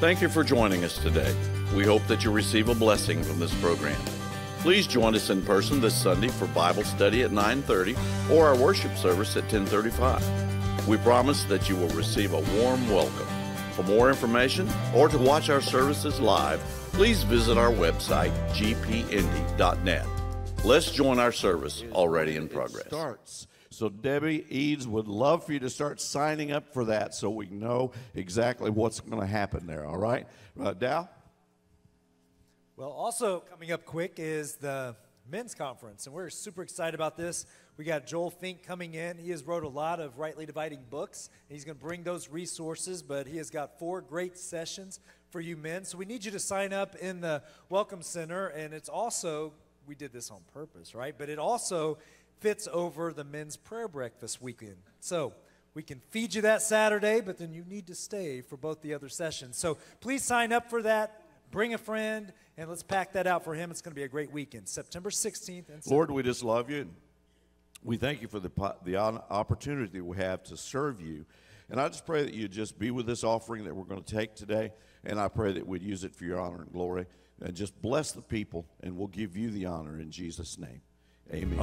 Thank you for joining us today. We hope that you receive a blessing from this program. Please join us in person this Sunday for Bible study at 9:30 or our worship service at 10:35. We promise that you will receive a warm welcome. For more information or to watch our services live, please visit our website gpindy.net. Let's join our service already in progress. So Debbie Eads would love for you to start signing up for that so we know exactly what's going to happen there. All right, uh, Dow. Well, also coming up quick is the men's conference, and we're super excited about this. We got Joel Finck coming in. He has wrote a lot of rightly dividing books. And he's going to bring those resources, but he has got four great sessions for you men. So we need you to sign up in the Welcome Center, and it's also we did this on purpose, right? But it also fits over the men's prayer breakfast weekend. So we can feed you that Saturday, but then you need to stay for both the other sessions. So please sign up for that. Bring a friend, and let's pack that out for him. It's going to be a great weekend, September 16th. And Lord, we just love you. We thank you for the, the opportunity that we have to serve you. And I just pray that you just be with this offering that we're going to take today. And I pray that we'd use it for your honor and glory. And just bless the people, and we'll give you the honor in Jesus' name. Amen.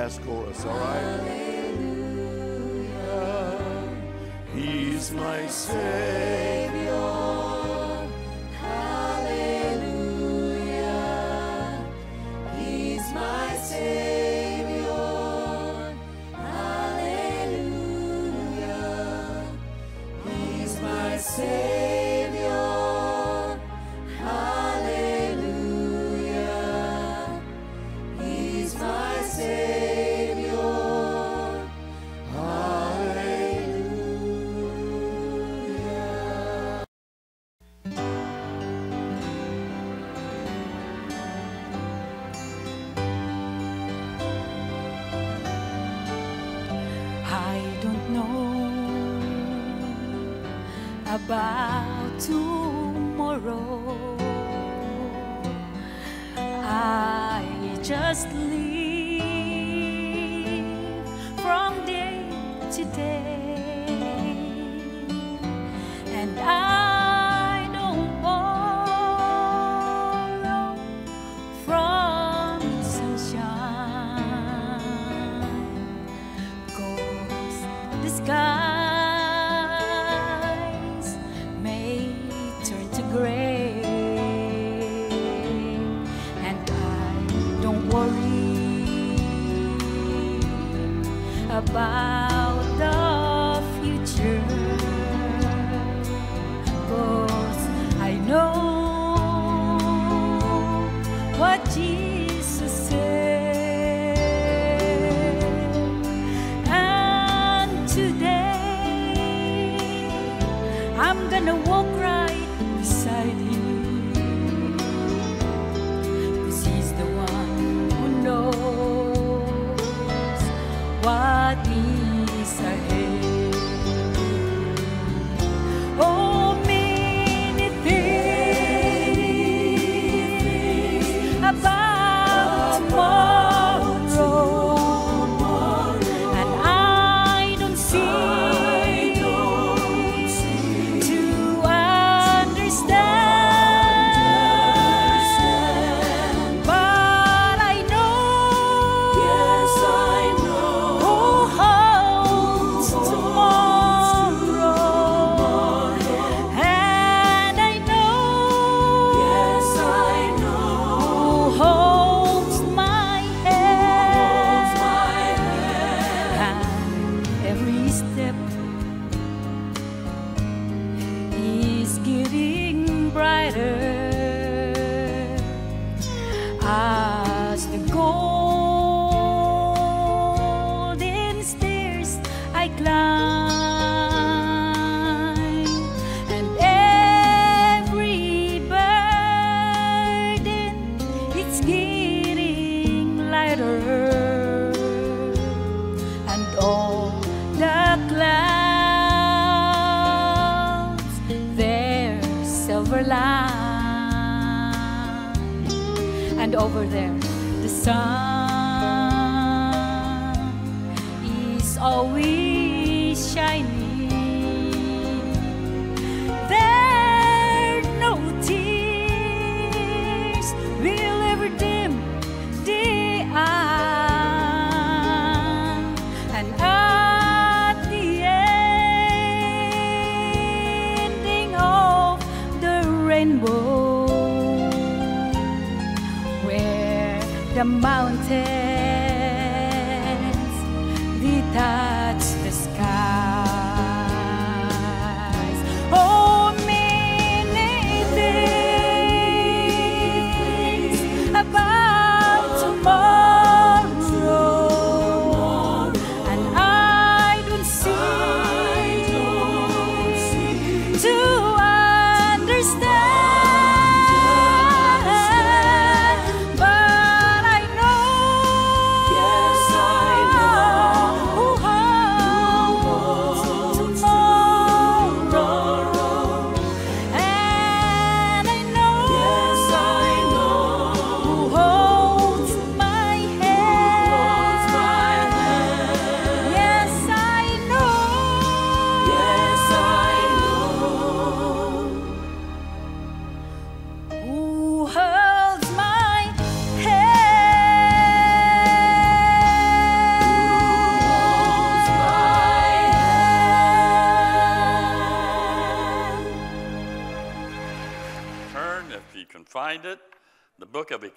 Last chorus, all right? He's my Savior.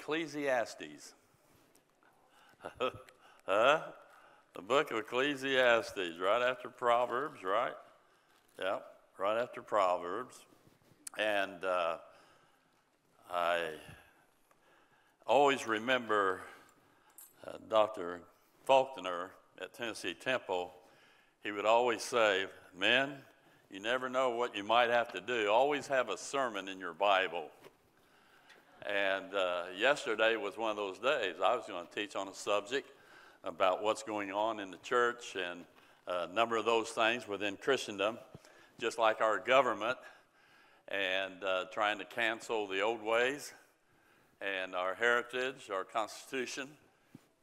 Ecclesiastes. huh? The book of Ecclesiastes, right after Proverbs, right? Yeah, right after Proverbs. And uh, I always remember uh, Dr. Faulkner at Tennessee Temple. He would always say, Men, you never know what you might have to do. Always have a sermon in your Bible. And uh, yesterday was one of those days. I was going to teach on a subject about what's going on in the church and a number of those things within Christendom, just like our government and uh, trying to cancel the old ways and our heritage, our Constitution.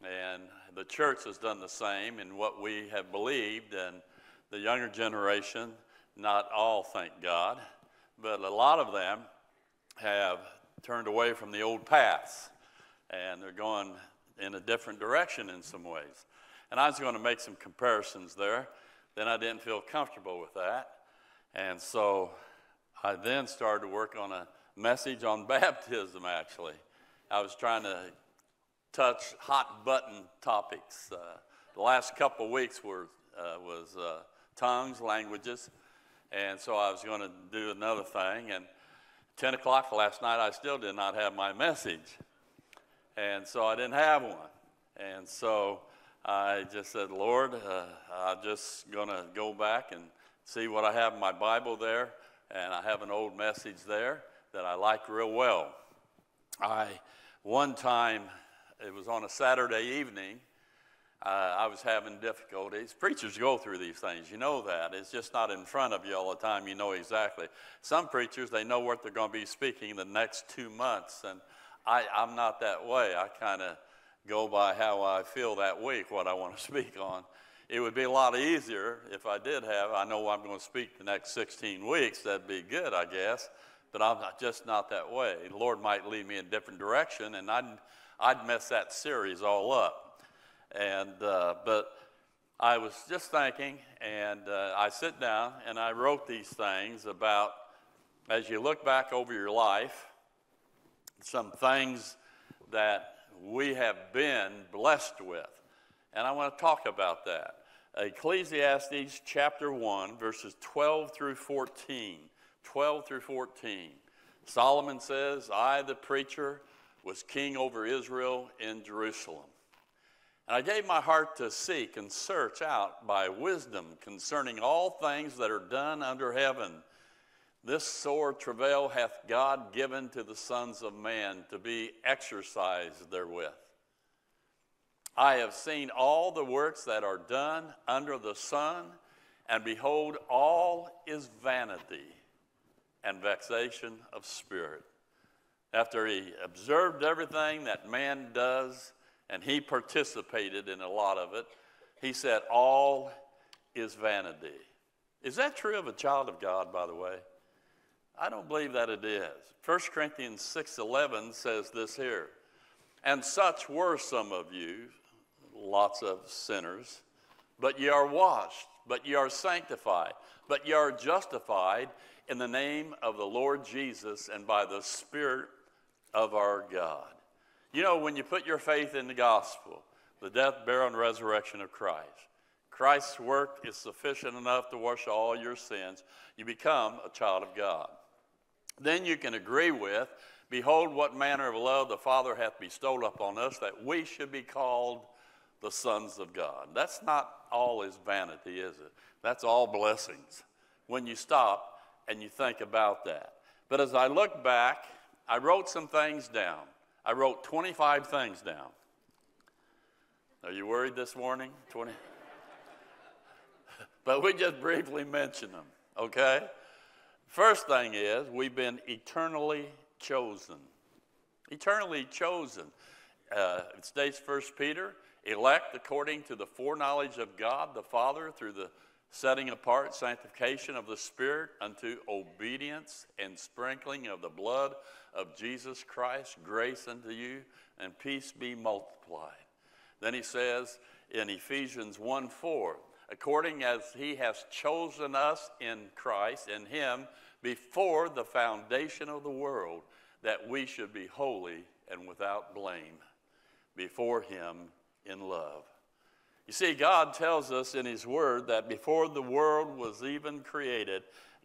And the church has done the same in what we have believed, and the younger generation not all, thank God, but a lot of them have turned away from the old paths and they're going in a different direction in some ways. And I was going to make some comparisons there. Then I didn't feel comfortable with that. And so I then started to work on a message on baptism, actually. I was trying to touch hot button topics. Uh, the last couple of weeks were, uh, was uh, tongues, languages. And so I was going to do another thing. And 10 o'clock last night, I still did not have my message. And so I didn't have one. And so I just said, Lord, uh, I'm just going to go back and see what I have in my Bible there. And I have an old message there that I like real well. I, one time, it was on a Saturday evening, uh, I was having difficulties. Preachers go through these things. You know that. It's just not in front of you all the time. You know exactly. Some preachers, they know what they're going to be speaking the next two months. And I, I'm not that way. I kind of go by how I feel that week, what I want to speak on. It would be a lot easier if I did have, I know I'm going to speak the next 16 weeks. That'd be good, I guess. But I'm just not that way. The Lord might lead me in a different direction, and I'd, I'd mess that series all up. And, uh, but I was just thinking, and uh, I sit down and I wrote these things about as you look back over your life, some things that we have been blessed with. And I want to talk about that. Ecclesiastes chapter 1, verses 12 through 14. 12 through 14. Solomon says, I, the preacher, was king over Israel in Jerusalem. And I gave my heart to seek and search out by wisdom concerning all things that are done under heaven. This sore travail hath God given to the sons of man to be exercised therewith. I have seen all the works that are done under the sun, and behold, all is vanity and vexation of spirit. After he observed everything that man does, and he participated in a lot of it. He said, All is vanity. Is that true of a child of God, by the way? I don't believe that it is. 1 Corinthians 6:11 says this here. And such were some of you, lots of sinners, but ye are washed, but ye are sanctified, but ye are justified in the name of the Lord Jesus and by the Spirit of our God. You know, when you put your faith in the gospel, the death, burial, and resurrection of Christ, Christ's work is sufficient enough to wash all your sins. You become a child of God. Then you can agree with, Behold, what manner of love the Father hath bestowed upon us that we should be called the sons of God. That's not all his vanity, is it? That's all blessings when you stop and you think about that. But as I look back, I wrote some things down. I wrote 25 things down. Are you worried this morning? 20? but we just briefly mention them, okay? First thing is, we've been eternally chosen. Eternally chosen. Uh, it states, First Peter, elect according to the foreknowledge of God the Father through the setting apart sanctification of the Spirit unto obedience and sprinkling of the blood of Jesus Christ, grace unto you, and peace be multiplied. Then he says in Ephesians 1 4, according as he has chosen us in Christ, in him, before the foundation of the world, that we should be holy and without blame before Him in love. You see, God tells us in His Word that before the world was even created,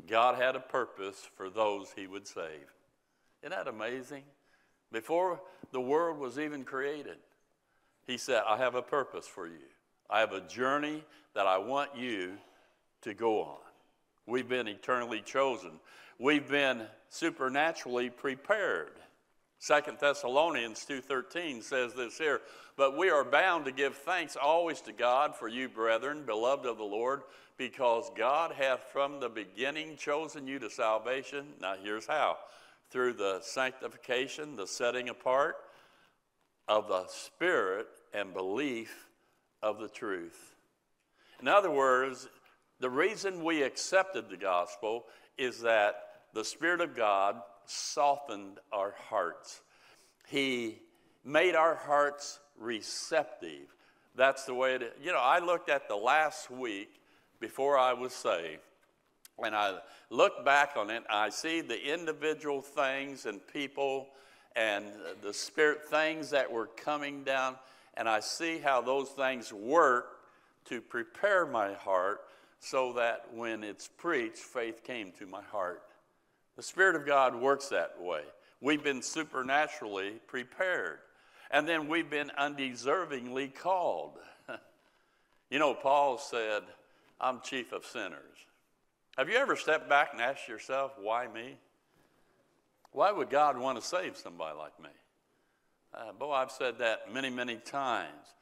God had a purpose for those He would save. Isn't that amazing? Before the world was even created, He said, I have a purpose for you. I have a journey that I want you to go on. We've been eternally chosen. We've been supernaturally prepared. Second Thessalonians 2:13 says this here, but we are bound to give thanks always to God for you brethren, beloved of the Lord, because God hath from the beginning chosen you to salvation. Now here's how. Through the sanctification, the setting apart of the spirit and belief of the truth. In other words, the reason we accepted the gospel is that the Spirit of God softened our hearts. He made our hearts receptive. That's the way it, you know, I looked at the last week before I was saved. When I look back on it, I see the individual things and people and the spirit things that were coming down, and I see how those things work to prepare my heart so that when it's preached, faith came to my heart. The Spirit of God works that way. We've been supernaturally prepared, and then we've been undeservingly called. you know, Paul said, I'm chief of sinners. Have you ever stepped back and asked yourself, why me? Why would God want to save somebody like me? Uh, boy, I've said that many, many times.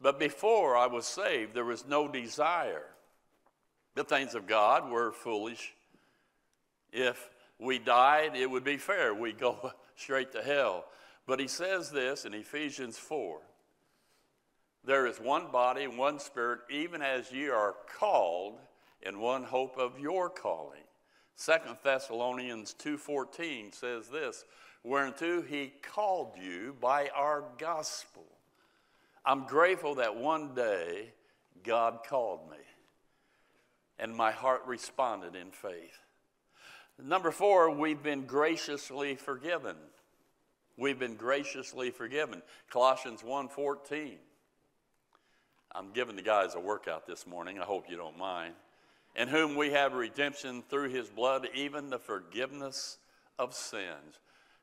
But before I was saved, there was no desire. The things of God were foolish. If we died, it would be fair. We go straight to hell. But he says this in Ephesians 4 There is one body, one spirit, even as ye are called in one hope of your calling. Second Thessalonians 2:14 says this, whereunto he called you by our gospel. I'm grateful that one day God called me and my heart responded in faith. Number 4, we've been graciously forgiven. We've been graciously forgiven. Colossians 1:14. I'm giving the guys a workout this morning. I hope you don't mind in whom we have redemption through his blood, even the forgiveness of sins.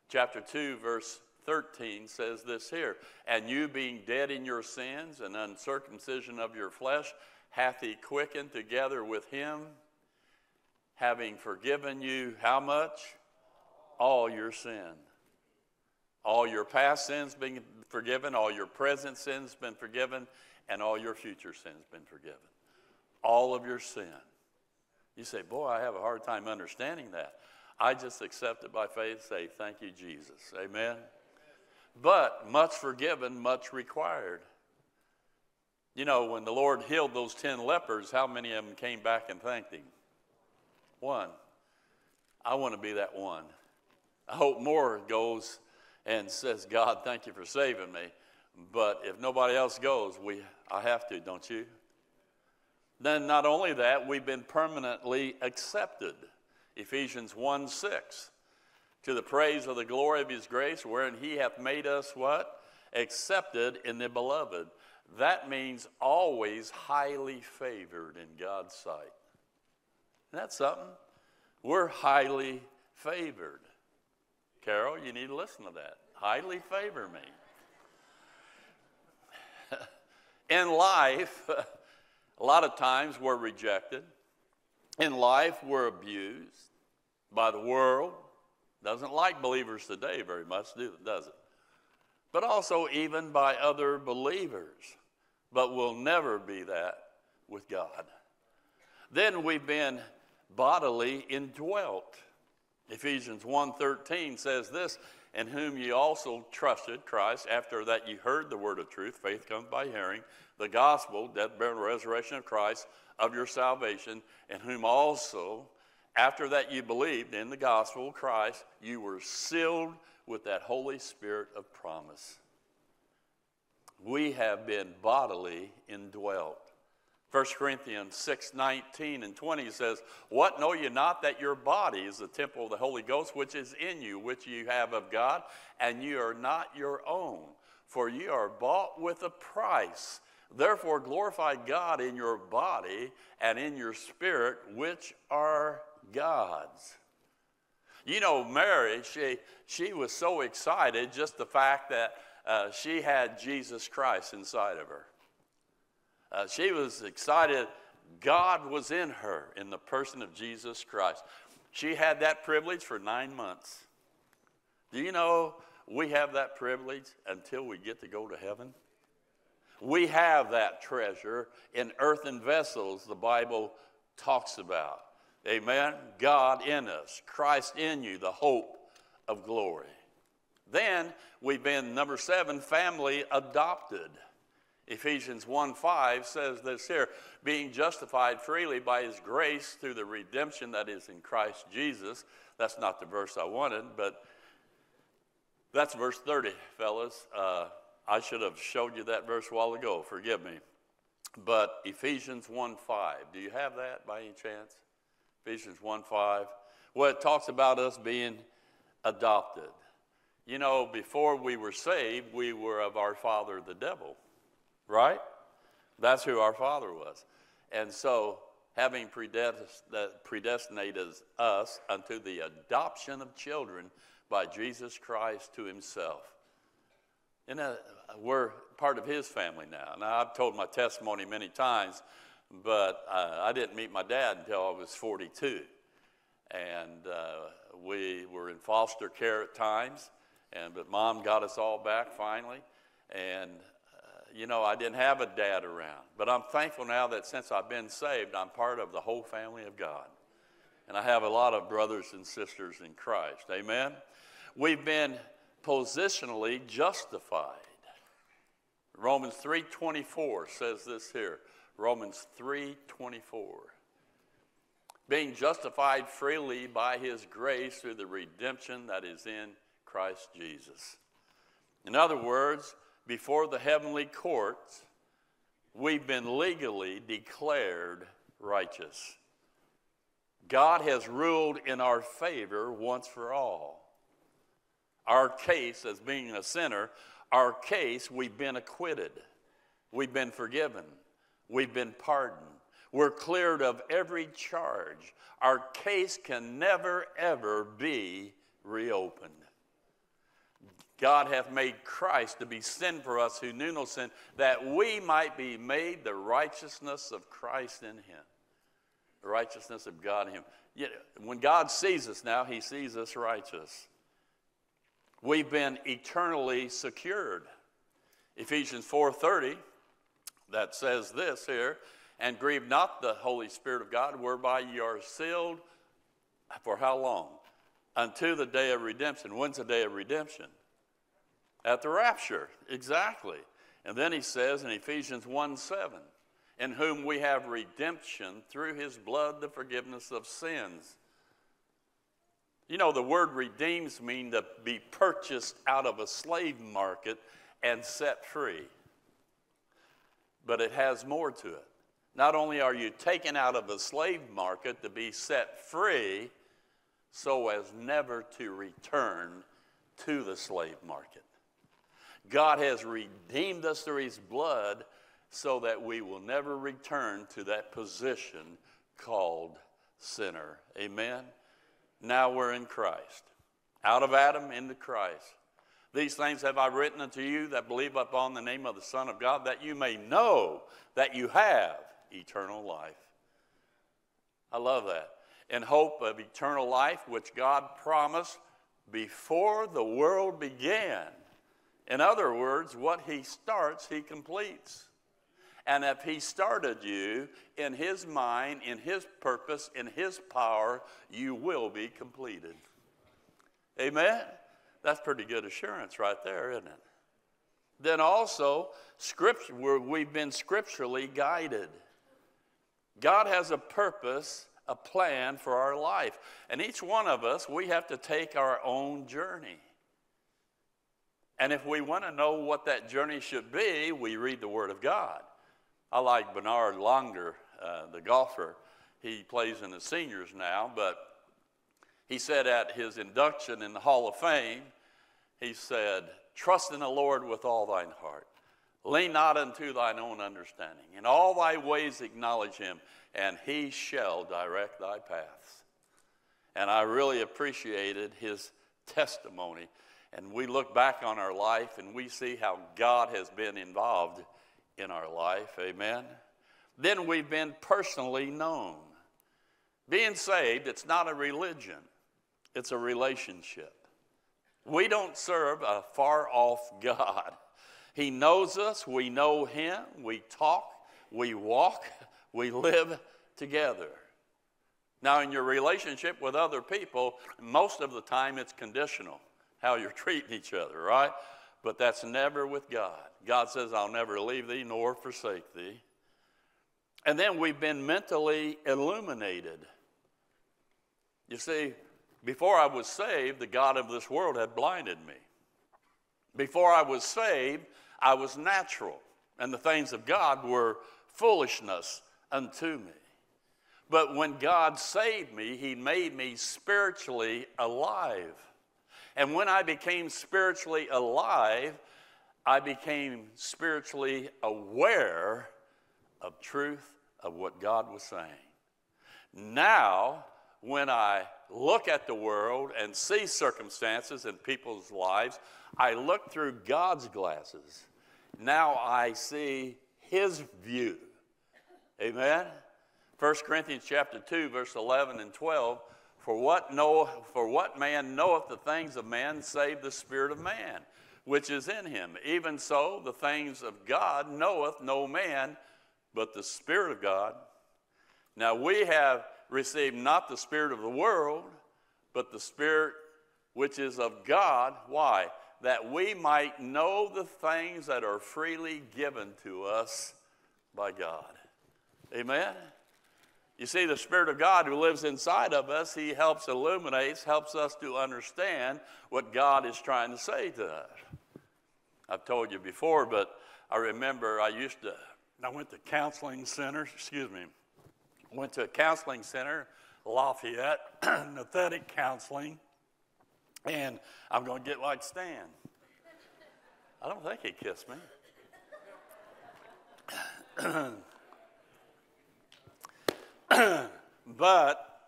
Chapter 2, verse 13 says this here And you being dead in your sins and uncircumcision of your flesh, hath he quickened together with him, having forgiven you how much? All your sin. All your past sins been forgiven, all your present sins been forgiven, and all your future sins been forgiven. All of your sin. You say, Boy, I have a hard time understanding that. I just accept it by faith, say, Thank you, Jesus. Amen. But much forgiven, much required. You know, when the Lord healed those 10 lepers, how many of them came back and thanked Him? One. I want to be that one. I hope more goes and says, God, thank you for saving me. But if nobody else goes, we, I have to, don't you? Then, not only that, we've been permanently accepted. Ephesians 1 6. To the praise of the glory of his grace, wherein he hath made us what? Accepted in the beloved. That means always highly favored in God's sight. Isn't that something? We're highly favored. Carol, you need to listen to that. Highly favor me. in life, A lot of times we're rejected. In life, we're abused by the world. Doesn't like believers today very much, does it? But also even by other believers. But we'll never be that with God. Then we've been bodily indwelt. Ephesians 1:13 says this, in whom ye also trusted Christ after that ye heard the word of truth, faith comes by hearing, the gospel, death, burial, resurrection of Christ, of your salvation, in whom also, after that you believed in the gospel of Christ, you were sealed with that Holy Spirit of promise. We have been bodily indwelt. 1 Corinthians 6 19 and 20 says, What know you not that your body is the temple of the Holy Ghost, which is in you, which you have of God, and you are not your own? For you are bought with a price. Therefore, glorify God in your body and in your spirit, which are God's. You know, Mary, she, she was so excited just the fact that uh, she had Jesus Christ inside of her. Uh, she was excited. God was in her in the person of Jesus Christ. She had that privilege for nine months. Do you know we have that privilege until we get to go to heaven? We have that treasure in earthen vessels, the Bible talks about. Amen. God in us, Christ in you, the hope of glory. Then we've been, number seven, family adopted. Ephesians 1 5 says this here being justified freely by his grace through the redemption that is in Christ Jesus. That's not the verse I wanted, but that's verse 30, fellas. Uh, I should have showed you that verse a while ago. Forgive me. But Ephesians 1 5, do you have that by any chance? Ephesians 1 5. Well, it talks about us being adopted. You know, before we were saved, we were of our father, the devil, right? That's who our father was. And so, having predestinated us unto the adoption of children by Jesus Christ to himself. And uh, we're part of his family now. Now, I've told my testimony many times, but uh, I didn't meet my dad until I was 42. And uh, we were in foster care at times, and, but mom got us all back finally. And, you know, I didn't have a dad around. But I'm thankful now that since I've been saved, I'm part of the whole family of God. And I have a lot of brothers and sisters in Christ. Amen? We've been positionally justified. Romans 3:24 says this here. Romans 3:24. Being justified freely by his grace through the redemption that is in Christ Jesus. In other words, before the heavenly courts, we've been legally declared righteous. God has ruled in our favor once for all. Our case, as being a sinner, our case, we've been acquitted, we've been forgiven, we've been pardoned, we're cleared of every charge. Our case can never, ever be reopened. God hath made Christ to be sin for us who knew no sin, that we might be made the righteousness of Christ in him. The righteousness of God in him. Yet, when God sees us now, he sees us righteous. We've been eternally secured. Ephesians 4:30 that says this here, and grieve not the Holy Spirit of God, whereby you are sealed for how long? Unto the day of redemption. When's the day of redemption? At the rapture, exactly. And then he says in Ephesians 1 7, in whom we have redemption through his blood, the forgiveness of sins. You know, the word redeems mean to be purchased out of a slave market and set free. But it has more to it. Not only are you taken out of a slave market to be set free, so as never to return to the slave market. God has redeemed us through His blood so that we will never return to that position called sinner. Amen? Now we're in Christ. Out of Adam into Christ. These things have I written unto you that believe upon the name of the Son of God, that you may know that you have eternal life. I love that. In hope of eternal life, which God promised before the world began. In other words, what He starts, He completes. And if He started you in His mind, in His purpose, in His power, you will be completed. Amen? That's pretty good assurance right there, isn't it? Then also, scripture, we've been scripturally guided. God has a purpose, a plan for our life. And each one of us, we have to take our own journey. And if we want to know what that journey should be, we read the Word of God. I like Bernhard Langer, uh, the golfer. He plays in the seniors now, but he said at his induction in the Hall of Fame, he said, Trust in the Lord with all thine heart. Lean not unto thine own understanding. In all thy ways acknowledge him, and he shall direct thy paths. And I really appreciated his testimony. And we look back on our life and we see how God has been involved in our life. Amen. Then we've been personally known. Being saved, it's not a religion, it's a relationship. We don't serve a far off God. He knows us, we know Him, we talk, we walk, we live together. Now, in your relationship with other people, most of the time it's conditional, how you're treating each other, right? But that's never with God. God says, I'll never leave thee nor forsake thee. And then we've been mentally illuminated. You see, before I was saved, the God of this world had blinded me. Before I was saved, I was natural, and the things of God were foolishness unto me. But when God saved me, He made me spiritually alive. And when I became spiritually alive, I became spiritually aware of truth of what God was saying. Now, when I look at the world and see circumstances in people's lives, I look through God's glasses. Now I see his view. Amen. 1 Corinthians chapter 2 verse 11 and 12 for what know for what man knoweth the things of man save the spirit of man which is in him? Even so the things of God knoweth no man but the spirit of God. Now we have received not the spirit of the world but the spirit which is of God. Why? That we might know the things that are freely given to us by God. Amen you see, the Spirit of God who lives inside of us, He helps illuminates, helps us to understand what God is trying to say to us. I've told you before, but I remember I used to, I went to counseling center, excuse me, went to a counseling center, Lafayette, Nouthetic Counseling, and I'm going to get like Stan. I don't think he kissed me. but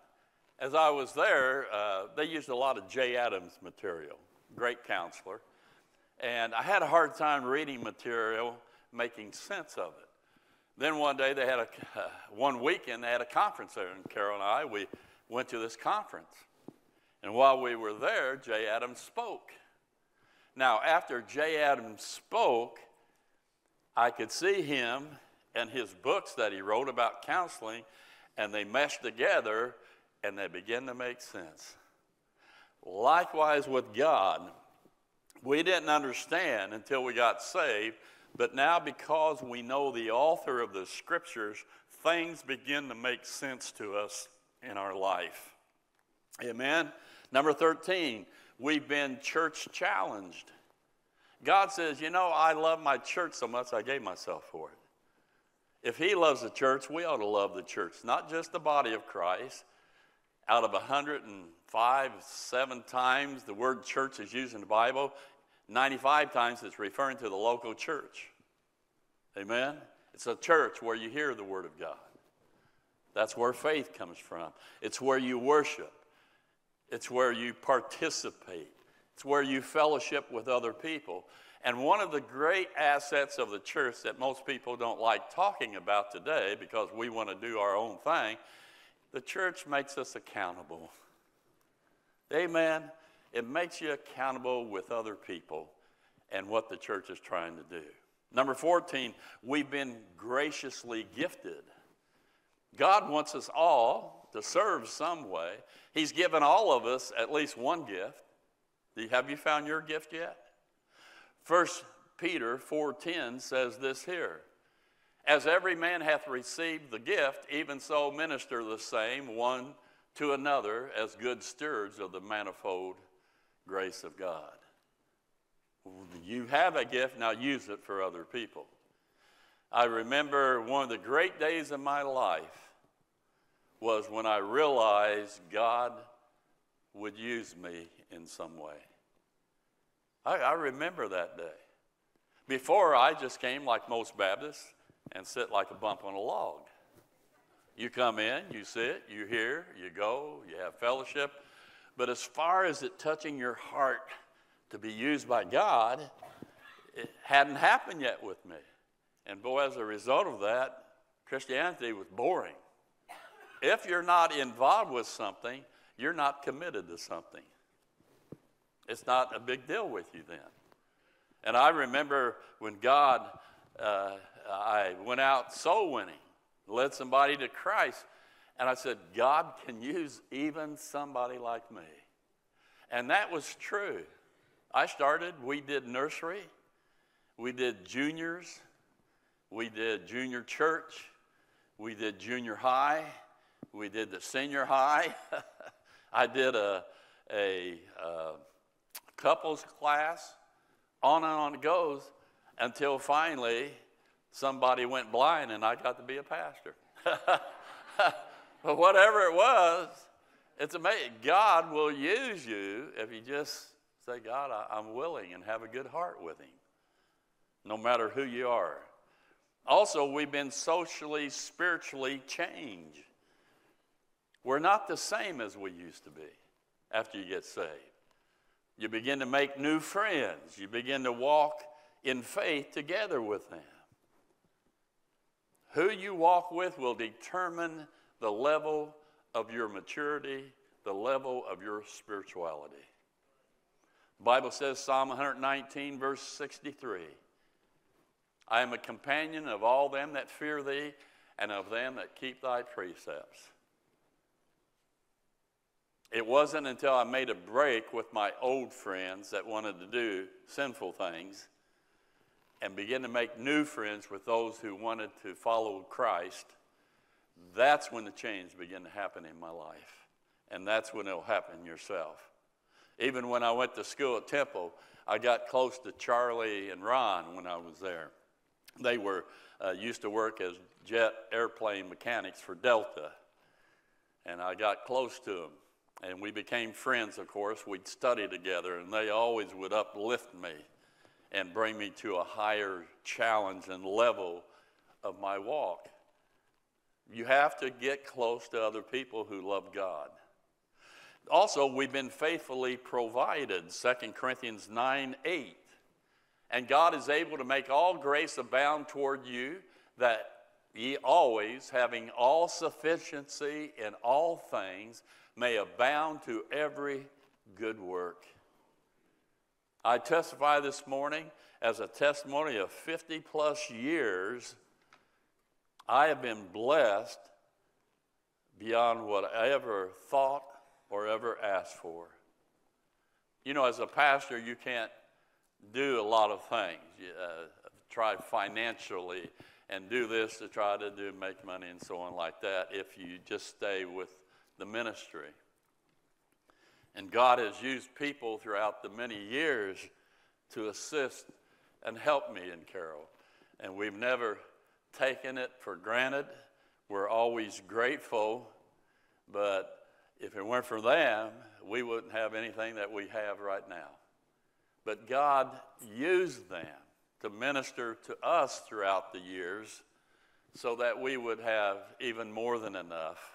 as I was there, uh, they used a lot of Jay Adams material, great counselor. And I had a hard time reading material, making sense of it. Then one day they had a, uh, one weekend they had a conference there, and Carol and I, we went to this conference. And while we were there, Jay Adams spoke. Now, after Jay Adams spoke, I could see him and his books that he wrote about counseling and they mesh together and they begin to make sense. Likewise with God, we didn't understand until we got saved, but now because we know the author of the scriptures, things begin to make sense to us in our life. Amen. Number 13, we've been church challenged. God says, You know, I love my church so much I gave myself for it. If he loves the church, we ought to love the church, not just the body of Christ. Out of 105, seven times the word church is used in the Bible, 95 times it's referring to the local church. Amen? It's a church where you hear the word of God. That's where faith comes from. It's where you worship. It's where you participate. It's where you fellowship with other people. And one of the great assets of the church that most people don't like talking about today because we want to do our own thing, the church makes us accountable. Amen. It makes you accountable with other people and what the church is trying to do. Number 14, we've been graciously gifted. God wants us all to serve some way. He's given all of us at least one gift. Have you found your gift yet? First Peter 4:10 says this here. As every man hath received the gift, even so minister the same one to another as good stewards of the manifold grace of God. You have a gift, now use it for other people. I remember one of the great days of my life was when I realized God would use me in some way. I, I remember that day. Before, I just came like most Baptists and sit like a bump on a log. You come in, you sit, you hear, you go, you have fellowship. But as far as it touching your heart to be used by God, it hadn't happened yet with me. And boy, as a result of that, Christianity was boring. If you're not involved with something, you're not committed to something. It's not a big deal with you then. And I remember when God, uh, I went out soul winning, led somebody to Christ, and I said, God can use even somebody like me. And that was true. I started, we did nursery, we did juniors, we did junior church, we did junior high, we did the senior high. I did a, a, a couples class, on and on it goes, until finally somebody went blind and I got to be a pastor. but whatever it was, it's amazing. God will use you if you just say, God, I, I'm willing and have a good heart with Him, no matter who you are. Also, we've been socially, spiritually changed. We're not the same as we used to be after you get saved. You begin to make new friends. You begin to walk in faith together with them. Who you walk with will determine the level of your maturity, the level of your spirituality. The Bible says, Psalm 119, verse 63 I am a companion of all them that fear thee and of them that keep thy precepts. It wasn't until I made a break with my old friends that wanted to do sinful things and began to make new friends with those who wanted to follow Christ. That's when the change began to happen in my life. And that's when it'll happen yourself. Even when I went to school at Temple, I got close to Charlie and Ron when I was there. They were uh, used to work as jet airplane mechanics for Delta. And I got close to them. And we became friends, of course. We'd study together, and they always would uplift me and bring me to a higher challenge and level of my walk. You have to get close to other people who love God. Also, we've been faithfully provided, 2 Corinthians 9 8. And God is able to make all grace abound toward you, that ye always, having all sufficiency in all things, may abound to every good work. I testify this morning as a testimony of 50 plus years. I have been blessed beyond what I ever thought or ever asked for. You know, as a pastor, you can't do a lot of things. You, uh, try financially and do this to try to do make money and so on like that if you just stay with the ministry. And God has used people throughout the many years to assist and help me and Carol. And we've never taken it for granted. We're always grateful. But if it weren't for them, we wouldn't have anything that we have right now. But God used them to minister to us throughout the years so that we would have even more than enough.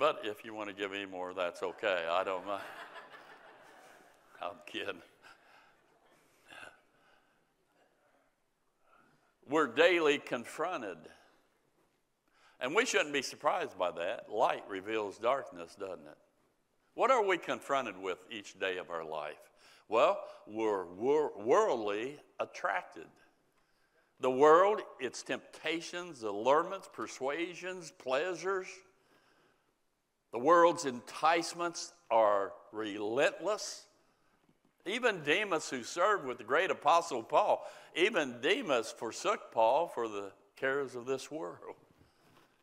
But if you want to give any more, that's okay. I don't mind. I'm kidding. We're daily confronted. And we shouldn't be surprised by that. Light reveals darkness, doesn't it? What are we confronted with each day of our life? Well, we're wor- worldly attracted. The world, its temptations, allurements, persuasions, pleasures, the world's enticements are relentless. Even Demas, who served with the great apostle Paul, even Demas forsook Paul for the cares of this world.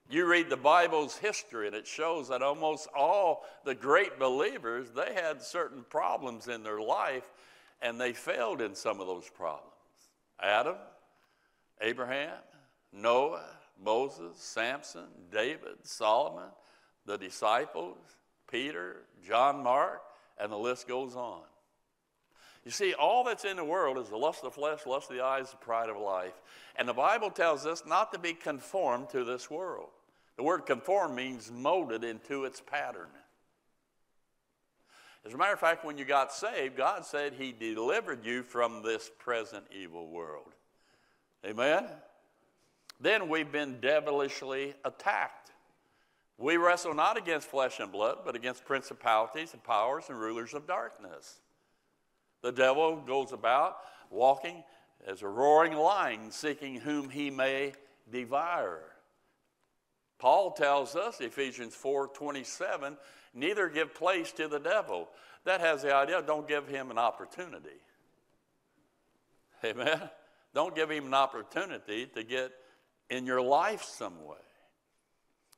You read the Bible's history, and it shows that almost all the great believers, they had certain problems in their life, and they failed in some of those problems. Adam, Abraham, Noah, Moses, Samson, David, Solomon, the disciples, Peter, John Mark, and the list goes on. You see, all that's in the world is the lust of the flesh, lust of the eyes, the pride of life. And the Bible tells us not to be conformed to this world. The word conform means molded into its pattern. As a matter of fact, when you got saved, God said He delivered you from this present evil world. Amen? Then we've been devilishly attacked. We wrestle not against flesh and blood, but against principalities and powers and rulers of darkness. The devil goes about walking as a roaring lion, seeking whom he may devour. Paul tells us, Ephesians 4 27, neither give place to the devil. That has the idea don't give him an opportunity. Amen? Don't give him an opportunity to get in your life some way.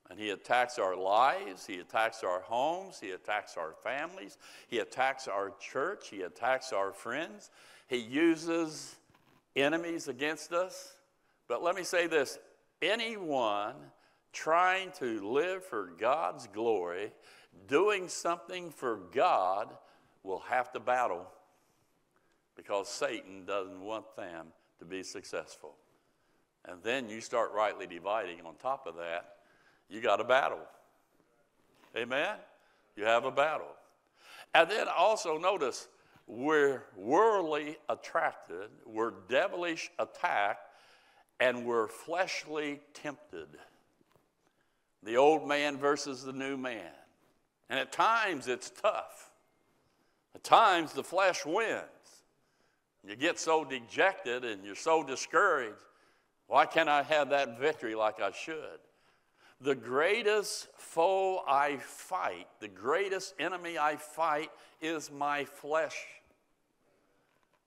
And he attacks our lives, he attacks our homes, he attacks our families, he attacks our church, he attacks our friends. He uses enemies against us. But let me say this anyone trying to live for God's glory, doing something for God, will have to battle because Satan doesn't want them to be successful. And then you start rightly dividing. On top of that, you got a battle. Amen? You have a battle. And then also notice, we're worldly attracted, we're devilish attacked, and we're fleshly tempted. The old man versus the new man. And at times it's tough. At times the flesh wins. You get so dejected and you're so discouraged. Why can't I have that victory like I should? The greatest foe I fight, the greatest enemy I fight is my flesh.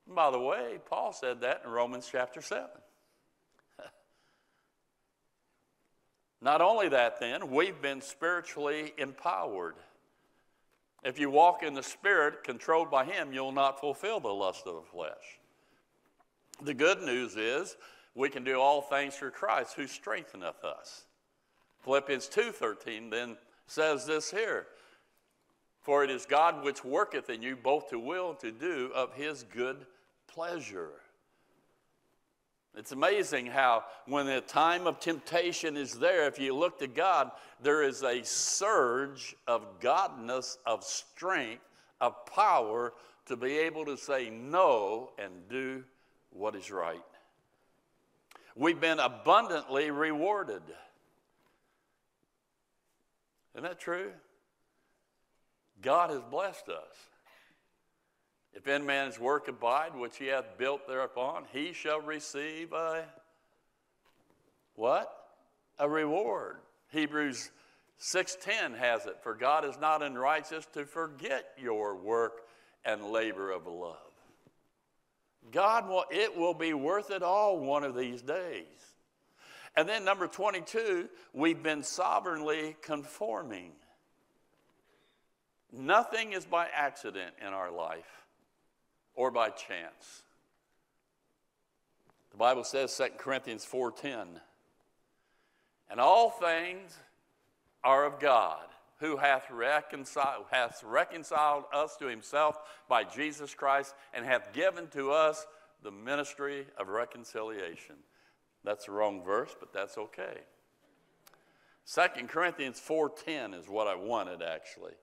And by the way, Paul said that in Romans chapter 7. Not only that, then, we've been spiritually empowered. If you walk in the Spirit, controlled by Him, you'll not fulfill the lust of the flesh. The good news is we can do all things through Christ who strengtheneth us. Philippians 2:13 then says this here. For it is God which worketh in you both to will and to do of his good pleasure. It's amazing how, when the time of temptation is there, if you look to God, there is a surge of godness, of strength, of power to be able to say no and do what is right. We've been abundantly rewarded. Isn't that true? God has blessed us. If any man's work abide, which he hath built thereupon, he shall receive a what? A reward. Hebrews 6:10 has it, for God is not unrighteous to forget your work and labor of love. God will, it will be worth it all one of these days. And then number 22, we've been sovereignly conforming. Nothing is by accident in our life or by chance. The Bible says 2 Corinthians 4:10, and all things are of God, who hath reconciled, hath reconciled us to himself by Jesus Christ and hath given to us the ministry of reconciliation. That's the wrong verse, but that's okay. 2 Corinthians 4:10 is what I wanted actually.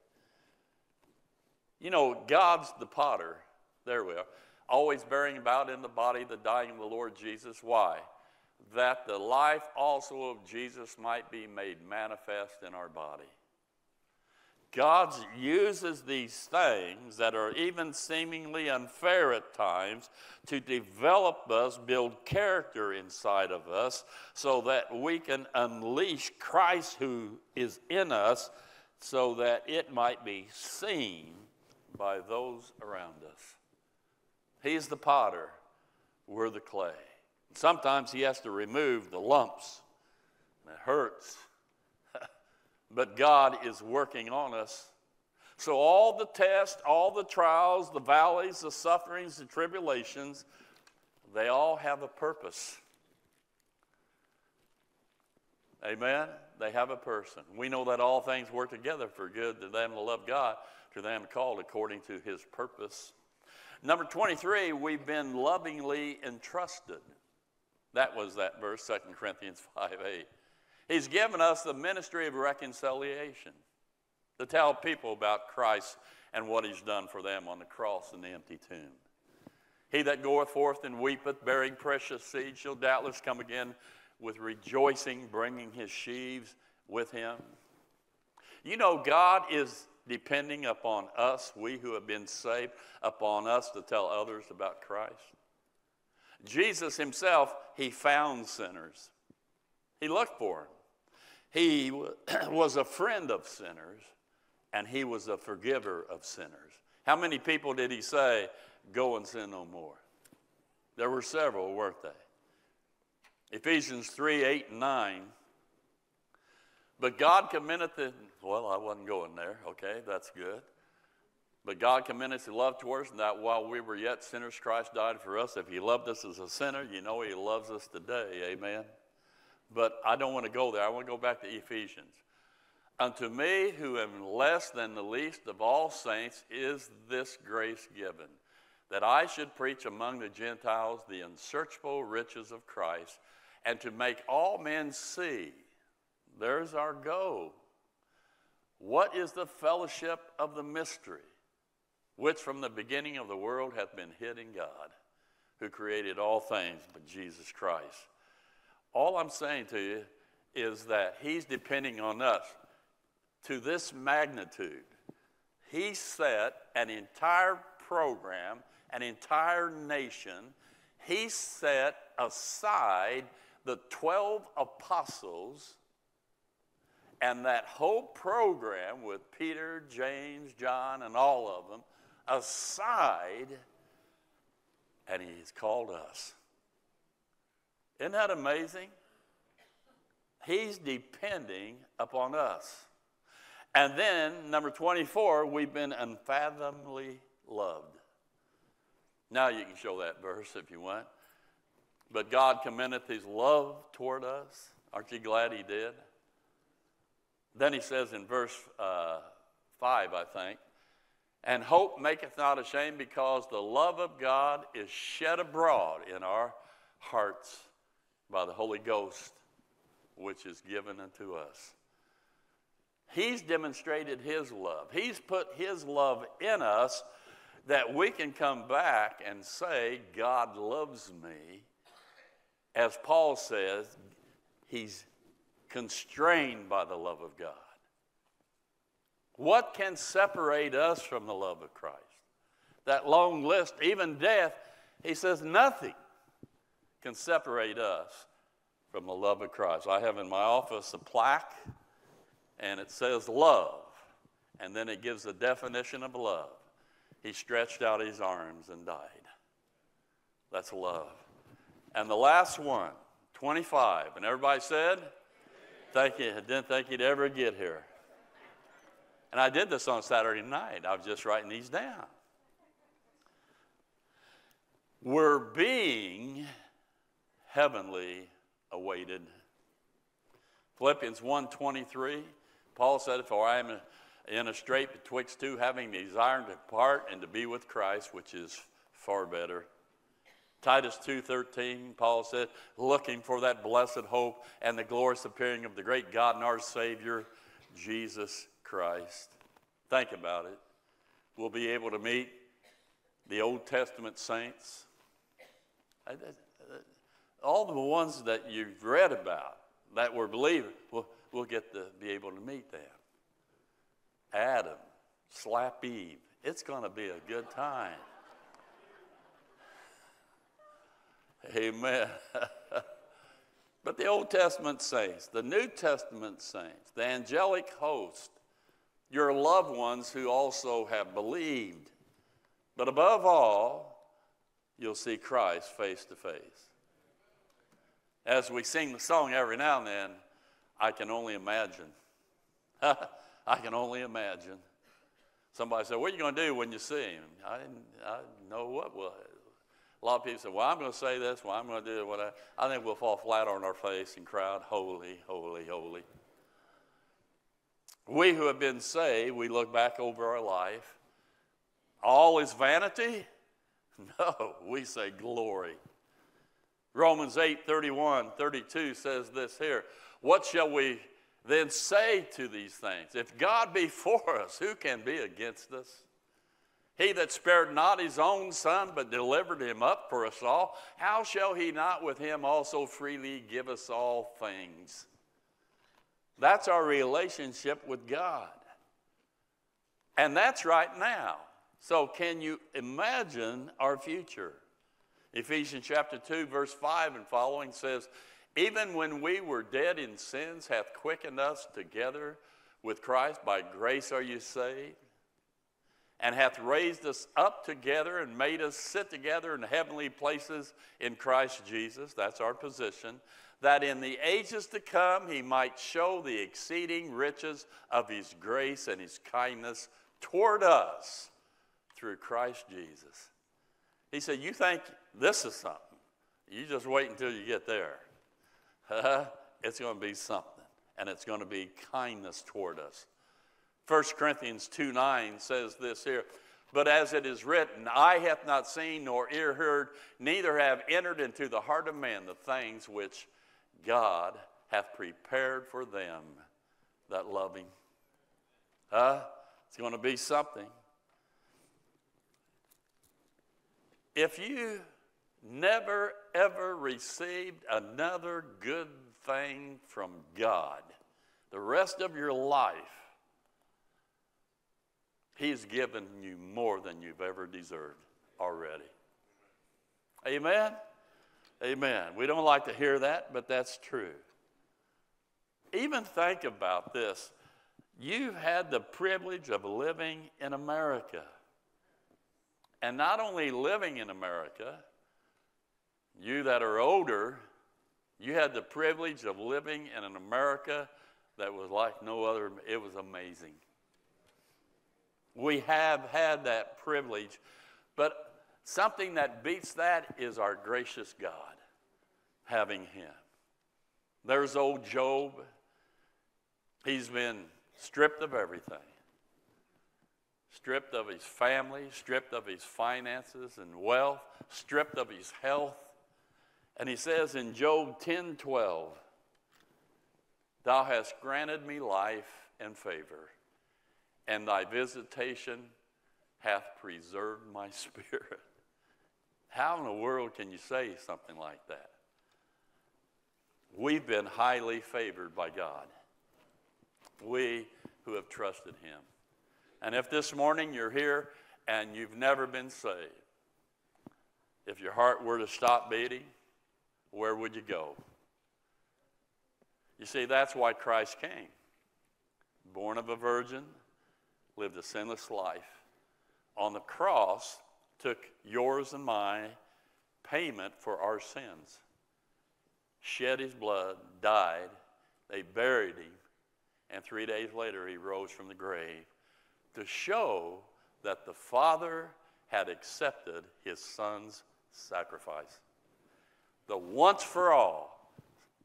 You know, God's the potter. There we are. Always bearing about in the body the dying of the Lord Jesus. Why? That the life also of Jesus might be made manifest in our body. God uses these things that are even seemingly unfair at times to develop us, build character inside of us, so that we can unleash Christ who is in us, so that it might be seen by those around us. He's the potter, we're the clay. Sometimes He has to remove the lumps, and it hurts but God is working on us. So, all the tests, all the trials, the valleys, the sufferings, the tribulations, they all have a purpose. Amen? They have a person. We know that all things work together for good to them that love God, to them called according to his purpose. Number 23, we've been lovingly entrusted. That was that verse, 2 Corinthians 5 8. He's given us the ministry of reconciliation to tell people about Christ and what he's done for them on the cross and the empty tomb. He that goeth forth and weepeth, bearing precious seed, shall doubtless come again with rejoicing, bringing his sheaves with him. You know, God is depending upon us, we who have been saved, upon us to tell others about Christ. Jesus himself, he found sinners. He looked for them. He was a friend of sinners, and he was a forgiver of sinners. How many people did he say, Go and sin no more? There were several, weren't they? Ephesians 3 8 and 9. But God commendeth the, well, I wasn't going there, okay, that's good. But God commendeth his love towards us, and that while we were yet sinners, Christ died for us. If he loved us as a sinner, you know he loves us today, amen. But I don't want to go there. I want to go back to Ephesians. Unto me, who am less than the least of all saints, is this grace given, that I should preach among the Gentiles the unsearchable riches of Christ, and to make all men see. There's our go. What is the fellowship of the mystery, which from the beginning of the world hath been hid in God, who created all things but Jesus Christ? All I'm saying to you is that He's depending on us to this magnitude. He set an entire program, an entire nation. He set aside the 12 apostles and that whole program with Peter, James, John, and all of them aside, and He's called us. Isn't that amazing? He's depending upon us. And then, number 24, we've been unfathomably loved. Now you can show that verse if you want. But God commendeth his love toward us. Aren't you glad he did? Then he says in verse uh, 5, I think, and hope maketh not ashamed because the love of God is shed abroad in our hearts by the Holy Ghost, which is given unto us. He's demonstrated His love. He's put His love in us that we can come back and say, God loves me. As Paul says, He's constrained by the love of God. What can separate us from the love of Christ? That long list, even death, he says nothing can separate us from the love of Christ. I have in my office a plaque, and it says love, and then it gives a definition of love. He stretched out his arms and died. That's love. And the last one, 25, and everybody said, Thank you. I didn't think you'd ever get here. And I did this on Saturday night. I was just writing these down. We're being heavenly awaited. Philippians 1.23, Paul said, For I am in a strait betwixt two, having the desire to depart and to be with Christ, which is far better. Titus 2:13, Paul said, looking for that blessed hope and the glorious appearing of the great God and our Savior, Jesus Christ. Think about it. We'll be able to meet the Old Testament saints. All the ones that you've read about that were believers, we'll, we'll get to be able to meet them. Adam, slap Eve. It's going to be a good time. Amen. but the Old Testament saints, the New Testament saints, the angelic host, your loved ones who also have believed. But above all, you'll see Christ face to face. As we sing the song every now and then, I can only imagine. I can only imagine. Somebody said, What are you going to do when you see him? I didn't, I know what was. A lot of people say, well, I'm going to say this, well, I'm going to do what I, I think we'll fall flat on our face and cry out, holy, holy, holy. We who have been saved, we look back over our life. All is vanity? No, we say glory. Romans 8 31, 32 says this here. What shall we then say to these things? If God be for us, who can be against us? He that spared not his own son, but delivered him up for us all, how shall he not with him also freely give us all things? That's our relationship with God. And that's right now. So, can you imagine our future? Ephesians chapter 2, verse 5 and following says, Even when we were dead in sins, hath quickened us together with Christ. By grace are you saved. And hath raised us up together and made us sit together in heavenly places in Christ Jesus. That's our position. That in the ages to come he might show the exceeding riches of his grace and his kindness toward us through Christ Jesus. He said, You think this is something? You just wait until you get there. it's going to be something, and it's going to be kindness toward us. 1 Corinthians 2 9 says this here. But as it is written, eye hath not seen nor ear heard, neither have entered into the heart of man the things which God hath prepared for them that love him. Huh? It's going to be something. If you never ever received another good thing from God the rest of your life, He's given you more than you've ever deserved already. Amen? Amen. We don't like to hear that, but that's true. Even think about this. You've had the privilege of living in America. And not only living in America, you that are older, you had the privilege of living in an America that was like no other. It was amazing. We have had that privilege, but something that beats that is our gracious God having Him. There's old Job. He's been stripped of everything stripped of his family, stripped of his finances and wealth, stripped of his health. And he says in Job 10 12, Thou hast granted me life and favor, and thy visitation hath preserved my spirit. How in the world can you say something like that? We've been highly favored by God. We who have trusted Him. And if this morning you're here and you've never been saved, if your heart were to stop beating, where would you go? You see, that's why Christ came. Born of a virgin, lived a sinless life. On the cross, took yours and my payment for our sins. Shed his blood, died, they buried him, and three days later he rose from the grave to show that the Father had accepted his Son's sacrifice. The once for all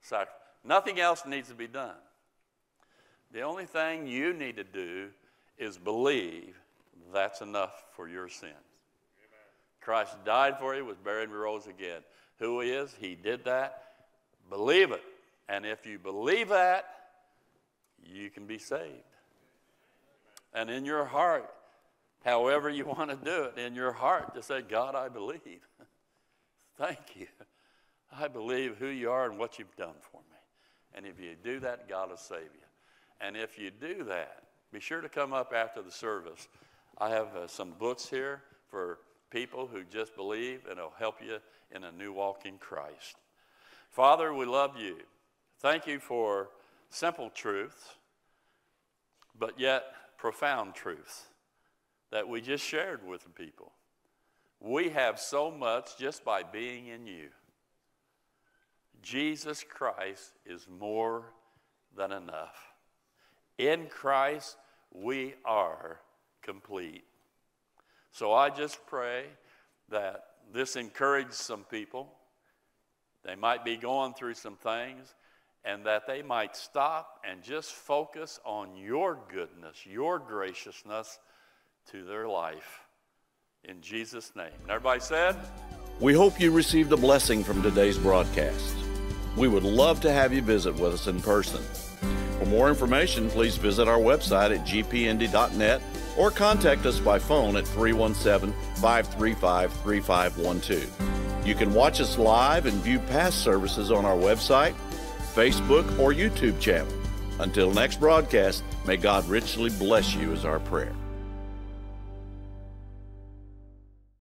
sacrifice. Nothing else needs to be done. The only thing you need to do is believe that's enough for your sins. Amen. Christ died for you, was buried, and rose again. Who he is, he did that. Believe it. And if you believe that, you can be saved. And in your heart, however you want to do it, in your heart, just say, God, I believe. Thank you. I believe who you are and what you've done for me. And if you do that, God will save you. And if you do that, be sure to come up after the service. I have uh, some books here for people who just believe, and it'll help you in a new walk in Christ. Father, we love you. Thank you for simple truths, but yet profound truths that we just shared with the people. We have so much just by being in you. Jesus Christ is more than enough. In Christ, we are complete. So I just pray that this encouraged some people. They might be going through some things, and that they might stop and just focus on your goodness, your graciousness to their life. In Jesus' name. And everybody said, We hope you received a blessing from today's broadcast. We would love to have you visit with us in person. For more information, please visit our website at gpindy.net or contact us by phone at 317 535 3512. You can watch us live and view past services on our website, Facebook, or YouTube channel. Until next broadcast, may God richly bless you, is our prayer.